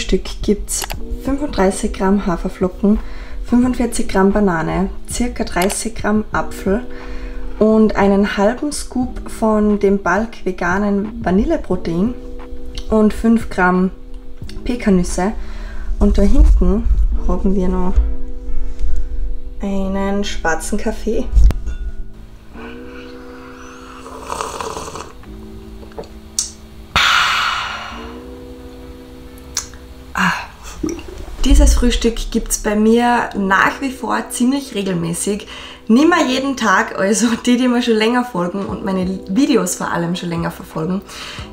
Frühstück gibt es 35 Gramm Haferflocken, 45 Gramm Banane, circa 30 Gramm Apfel und einen halben Scoop von dem Balk veganen Vanilleprotein und 5 Gramm Pekannüsse. Und da hinten haben wir noch einen schwarzen Kaffee. Frühstück gibt es bei mir nach wie vor ziemlich regelmäßig. Nicht mehr jeden Tag, also die, die mir schon länger folgen und meine Videos vor allem schon länger verfolgen,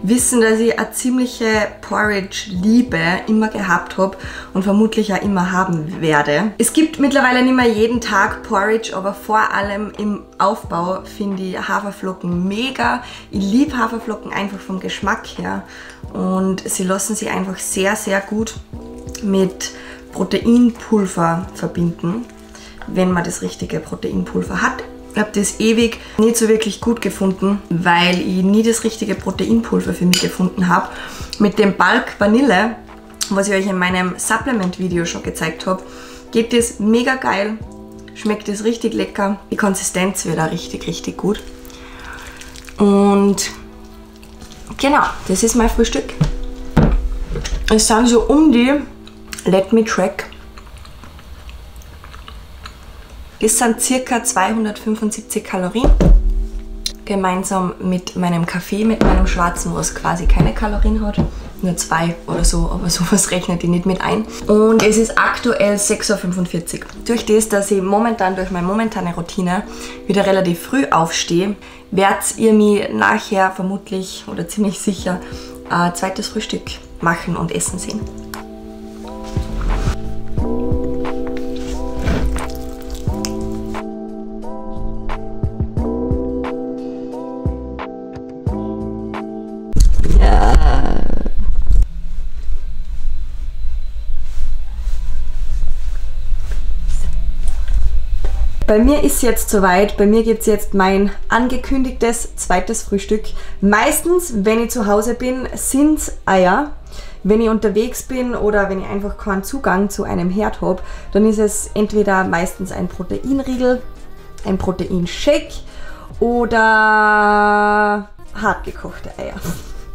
wissen, dass ich eine ziemliche Porridge-Liebe immer gehabt habe und vermutlich auch immer haben werde. Es gibt mittlerweile nicht mehr jeden Tag Porridge, aber vor allem im Aufbau finde ich Haferflocken mega. Ich liebe Haferflocken einfach vom Geschmack her und sie lassen sich einfach sehr, sehr gut mit Proteinpulver verbinden, wenn man das richtige Proteinpulver hat. Ich habe das ewig nicht so wirklich gut gefunden, weil ich nie das richtige Proteinpulver für mich gefunden habe. Mit dem Bulk Vanille, was ich euch in meinem Supplement-Video schon gezeigt habe, geht das mega geil, schmeckt es richtig lecker. Die Konsistenz wird auch richtig, richtig gut. Und genau, das ist mein Frühstück. Es sind so um die Let me track. Das sind circa 275 Kalorien. Gemeinsam mit meinem Kaffee, mit meinem schwarzen, was quasi keine Kalorien hat. Nur zwei oder so, aber sowas rechnet ich nicht mit ein. Und es ist aktuell 6.45 Uhr. Durch das, dass ich momentan durch meine momentane Routine wieder relativ früh aufstehe, werdet ihr mir nachher vermutlich oder ziemlich sicher ein zweites Frühstück machen und essen sehen. Bei mir ist jetzt soweit. Bei mir gibt es jetzt mein angekündigtes zweites Frühstück. Meistens, wenn ich zu Hause bin, sind es Eier. Wenn ich unterwegs bin oder wenn ich einfach keinen Zugang zu einem Herd habe, dann ist es entweder meistens ein Proteinriegel, ein Proteinshake oder hartgekochte Eier.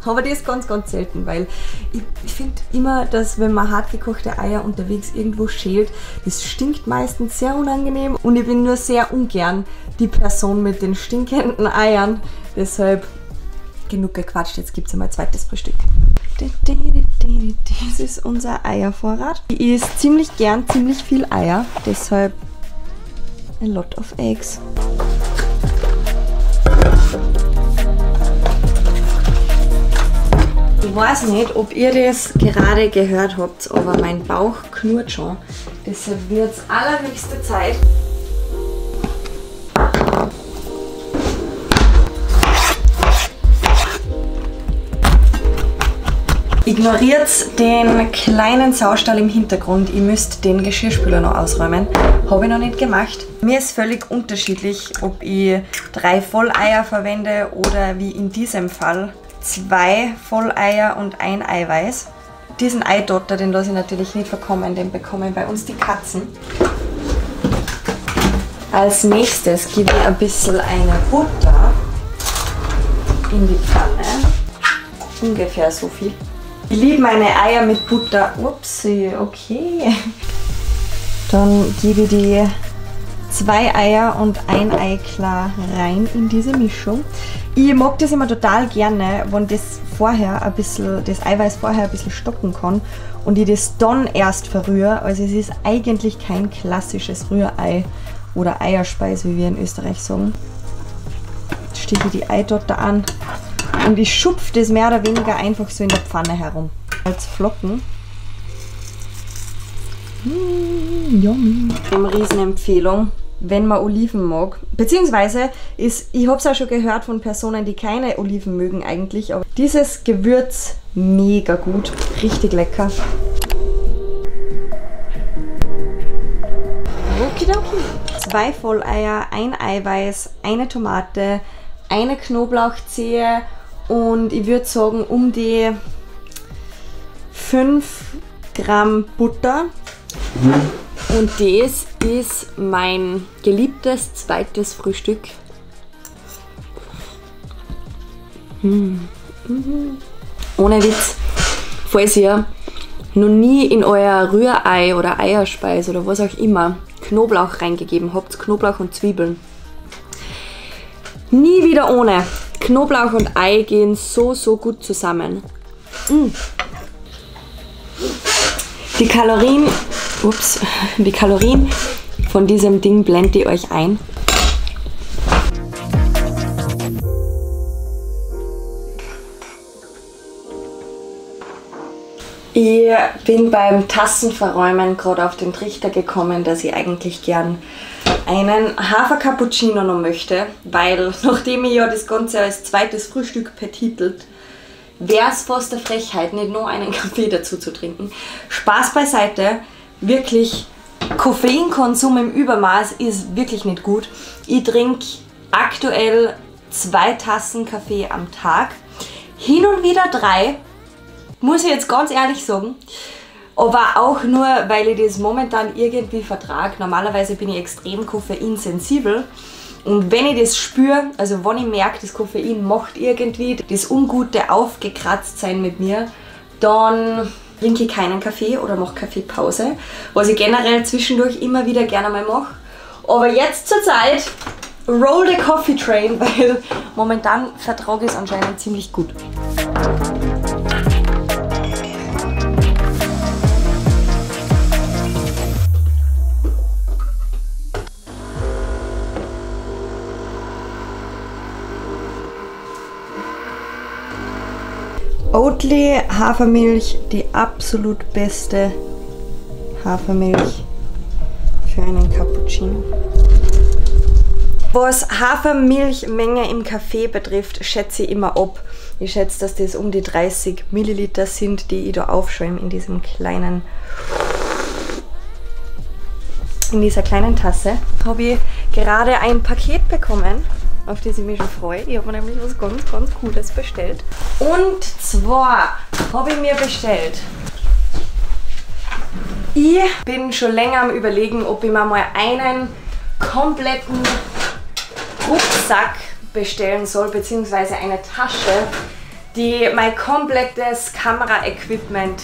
Aber das ist ganz, ganz selten, weil ich, ich finde immer, dass wenn man hartgekochte Eier unterwegs irgendwo schält, das stinkt meistens sehr unangenehm und ich bin nur sehr ungern die Person mit den stinkenden Eiern. Deshalb genug gequatscht, jetzt gibt es einmal zweites Frühstück. Das ist unser Eiervorrat. Ich isst ziemlich gern ziemlich viel Eier, deshalb a lot of eggs. Ich weiß nicht, ob ihr das gerade gehört habt, aber mein Bauch knurrt schon. Deshalb wird es allerhöchste Zeit. Ignoriert den kleinen Saustall im Hintergrund. Ihr müsst den Geschirrspüler noch ausräumen. Habe ich noch nicht gemacht. Mir ist völlig unterschiedlich, ob ich drei Volleier verwende oder wie in diesem Fall zwei Volleier und ein Eiweiß. diesen Eidotter, den lasse ich natürlich nicht verkommen, den bekommen bei uns die Katzen. Als nächstes gebe ich ein bisschen eine Butter in die Pfanne. Ungefähr so viel. Ich liebe meine Eier mit Butter. Upsi, okay. Dann gebe ich die zwei Eier und ein Ei klar rein in diese Mischung. Ich mag das immer total gerne, wenn das vorher ein bisschen, das Eiweiß vorher ein bisschen stocken kann und ich das dann erst verrühre. Also es ist eigentlich kein klassisches Rührei oder Eierspeis, wie wir in Österreich sagen. Jetzt steche ich die Eidotter an und ich schupfe das mehr oder weniger einfach so in der Pfanne herum. Als Flocken. Mmh, yummy. Eine Riesenempfehlung wenn man Oliven mag. Beziehungsweise ist, ich habe es auch schon gehört von Personen, die keine Oliven mögen eigentlich, aber dieses Gewürz mega gut, richtig lecker. Okidoki. Zwei Volleier, ein Eiweiß, eine Tomate, eine Knoblauchzehe und ich würde sagen um die 5 Gramm Butter. Mhm. Und das ist mein geliebtes zweites Frühstück. Hm. Ohne Witz, falls ihr noch nie in euer Rührei oder Eierspeis oder was auch immer Knoblauch reingegeben habt, Knoblauch und Zwiebeln. Nie wieder ohne. Knoblauch und Ei gehen so, so gut zusammen. Mm. Die Kalorien ups, die Kalorien von diesem Ding blende ich euch ein. Ich bin beim Tassenverräumen gerade auf den Trichter gekommen, dass ich eigentlich gern einen Hafer-Cappuccino noch möchte, weil nachdem ich ja das Ganze als zweites Frühstück betitelt, wäre es fast eine Frechheit, nicht nur einen Kaffee dazu zu trinken. Spaß beiseite, wirklich Koffeinkonsum im Übermaß ist wirklich nicht gut. Ich trinke aktuell zwei Tassen Kaffee am Tag. Hin und wieder drei, muss ich jetzt ganz ehrlich sagen. Aber auch nur, weil ich das momentan irgendwie vertrage. Normalerweise bin ich extrem koffeinsensibel. Und wenn ich das spüre, also wenn ich merke, das Koffein macht irgendwie das ungute Aufgekratztsein mit mir, dann trinke keinen Kaffee oder mache Kaffeepause, was ich generell zwischendurch immer wieder gerne mal mache. Aber jetzt zur Zeit roll the coffee train, weil momentan vertrage ich es anscheinend ziemlich gut. Oatly Hafermilch, die absolut beste Hafermilch für einen Cappuccino. Was Hafermilchmenge im Kaffee betrifft, schätze ich immer ab. Ich schätze, dass das um die 30 Milliliter sind, die ich da aufschäume in diesem kleinen in dieser kleinen Tasse. Habe ich gerade ein Paket bekommen auf das ich mich schon freue. Ich habe mir nämlich was ganz, ganz Cooles bestellt. Und zwar habe ich mir bestellt. Ich bin schon länger am überlegen, ob ich mir mal einen kompletten Rucksack bestellen soll, beziehungsweise eine Tasche, die mein komplettes Kameraequipment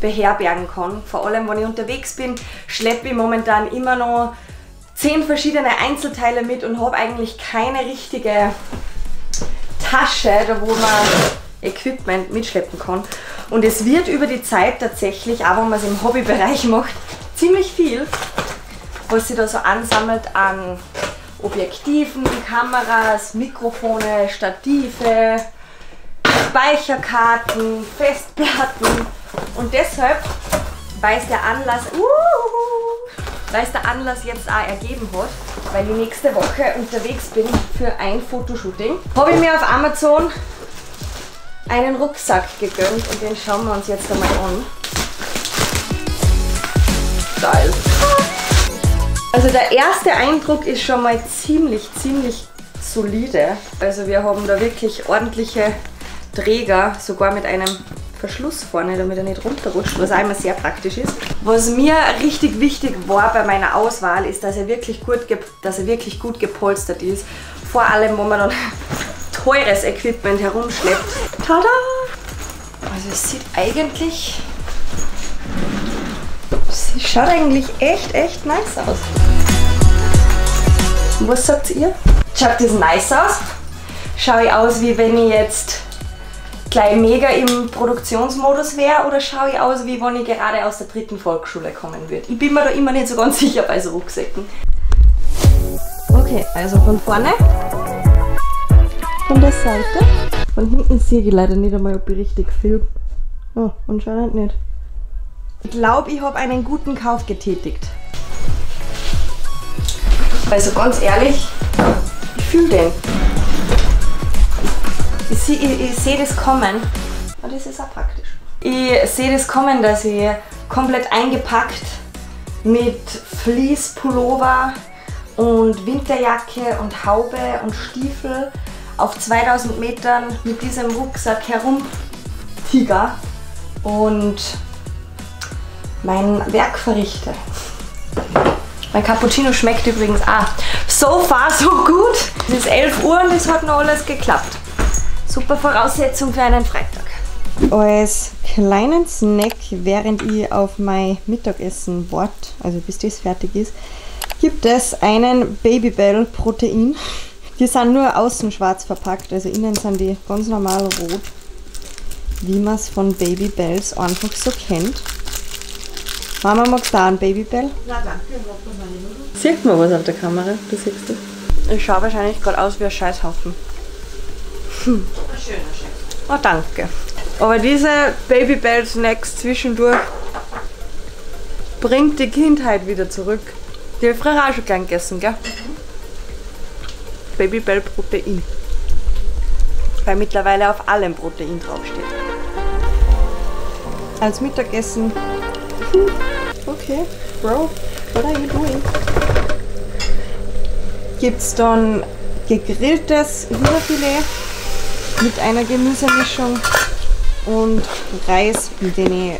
beherbergen kann. Vor allem, wenn ich unterwegs bin, schleppe ich momentan immer noch zehn verschiedene Einzelteile mit und habe eigentlich keine richtige Tasche, da wo man Equipment mitschleppen kann. Und es wird über die Zeit tatsächlich, auch wenn man es im Hobbybereich macht, ziemlich viel, was sich da so ansammelt an Objektiven, Kameras, Mikrofone, Stative, Speicherkarten, Festplatten. Und deshalb weiß der Anlass, uh, weil es der Anlass jetzt auch ergeben hat, weil ich nächste Woche unterwegs bin für ein Fotoshooting, habe ich mir auf Amazon einen Rucksack gegönnt und den schauen wir uns jetzt einmal an. Geil. Also der erste Eindruck ist schon mal ziemlich, ziemlich solide. Also wir haben da wirklich ordentliche Träger, sogar mit einem Verschluss vorne, damit er nicht runterrutscht, was auch immer sehr praktisch ist. Was mir richtig wichtig war bei meiner Auswahl, ist, dass er wirklich gut, dass er wirklich gut gepolstert ist. Vor allem, wo man dann teures Equipment herumschleppt. Tada! Also es sieht eigentlich... Es schaut eigentlich echt, echt nice aus. Was sagt ihr? Schaut das nice aus? Schaue ich aus, wie wenn ich jetzt gleich mega im Produktionsmodus wäre oder schaue ich aus, wie wenn ich gerade aus der dritten Volksschule kommen würde? Ich bin mir da immer nicht so ganz sicher bei so Rucksäcken. Okay, also von vorne, von der Seite. Von hinten sehe ich leider nicht einmal, ob ich richtig filme. Oh, anscheinend nicht. Ich glaube, ich habe einen guten Kauf getätigt. Also ganz ehrlich, ich fühle den. Ich sehe ich, ich seh das kommen. Und das ist auch praktisch. Ich sehe das kommen, dass ich komplett eingepackt mit Fleece-Pullover und Winterjacke und Haube und Stiefel auf 2000 Metern mit diesem Rucksack herumtiger und mein Werk verrichte. Mein Cappuccino schmeckt übrigens auch. So far, so gut. Es ist 11 Uhr und es hat noch alles geklappt. Super Voraussetzung für einen Freitag. Als kleinen Snack, während ich auf mein Mittagessen warte, also bis das fertig ist, gibt es einen Babybell Protein. Die sind nur außen schwarz verpackt, also innen sind die ganz normal rot, wie man es von Babybells einfach so kennt. Mama, magst du auch einen Babybell? Nein, danke. Sieht man was auf der Kamera? Du siehst das. Ich schaue wahrscheinlich gerade aus wie ein Scheißhaufen. Hm. Oh, danke. Aber diese Babybell Snacks zwischendurch bringt die Kindheit wieder zurück. Die habe ich früher auch schon gern gegessen, gell? Babybell Protein. Weil mittlerweile auf allem Protein draufsteht. Als Mittagessen. okay, Bro, what are you doing? Gibt's dann gegrilltes Hühnerfilet mit einer Gemüsemischung und Reis, den ich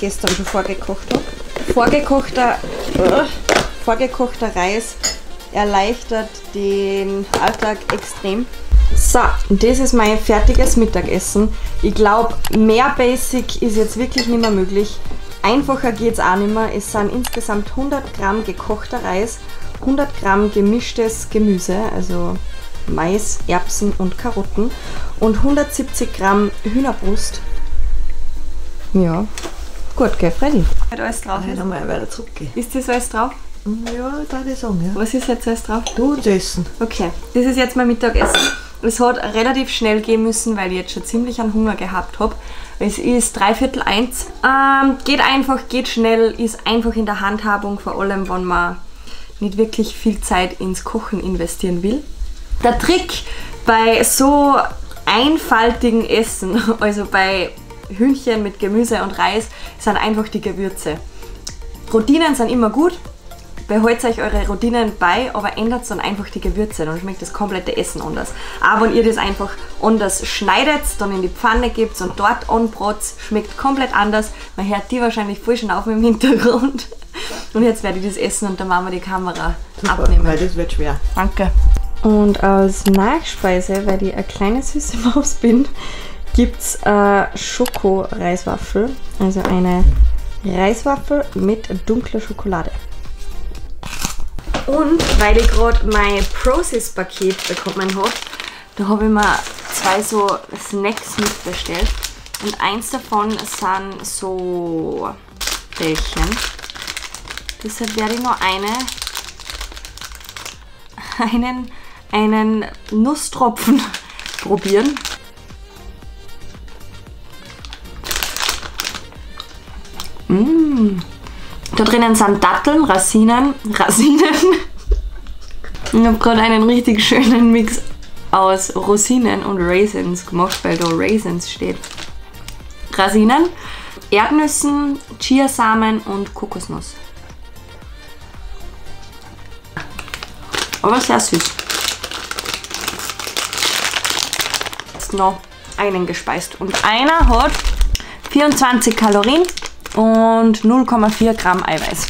gestern schon vorgekocht habe. Vorgekochter, uh, vorgekochter Reis erleichtert den Alltag extrem. So, das ist mein fertiges Mittagessen. Ich glaube, mehr Basic ist jetzt wirklich nicht mehr möglich. Einfacher geht es auch nicht mehr. Es sind insgesamt 100 Gramm gekochter Reis, 100 Gramm gemischtes Gemüse, also Mais, Erbsen und Karotten und 170 Gramm Hühnerbrust. Ja, gut, gell, Freddy? Hat alles drauf? Ich mal weiter zurückgehen. Ist das alles drauf? Ja, da ich sagen, ja. Was ist jetzt alles drauf? Du und Essen. Okay, das ist jetzt mein Mittagessen. Es hat relativ schnell gehen müssen, weil ich jetzt schon ziemlich an Hunger gehabt habe. Es ist dreiviertel eins. Ähm, geht einfach, geht schnell, ist einfach in der Handhabung, vor allem wenn man nicht wirklich viel Zeit ins Kochen investieren will. Der Trick bei so einfaltigen Essen, also bei Hühnchen mit Gemüse und Reis, sind einfach die Gewürze. Routinen sind immer gut, behaltet euch eure Routinen bei, aber ändert dann einfach die Gewürze, dann schmeckt das komplette Essen anders. Aber wenn ihr das einfach anders schneidet, dann in die Pfanne gebt und dort anbrotzt, schmeckt komplett anders. Man hört die wahrscheinlich voll schon auf im Hintergrund. Und jetzt werde ich das essen und dann machen wir die Kamera Super, abnehmen. Weil das wird schwer. Danke. Und als Nachspeise, weil ich eine kleine süße Maus bin, gibt es äh, Schoko-Reiswaffel. Also eine Reiswaffel mit dunkler Schokolade. Und weil ich gerade mein Process-Paket bekommen habe, da habe ich mir zwei so Snacks mitbestellt. Und eins davon sind so Bällchen. Deshalb werde ich noch eine, einen einen Nusstropfen probieren. Mmh. Da drinnen sind Datteln, Rosinen, Rosinen. Ich habe gerade einen richtig schönen Mix aus Rosinen und Raisins gemacht, weil da Raisins steht. Rosinen, Erdnüssen, Chiasamen und Kokosnuss. Aber sehr süß. Noch einen gespeist. Und einer hat 24 Kalorien und 0,4 Gramm Eiweiß.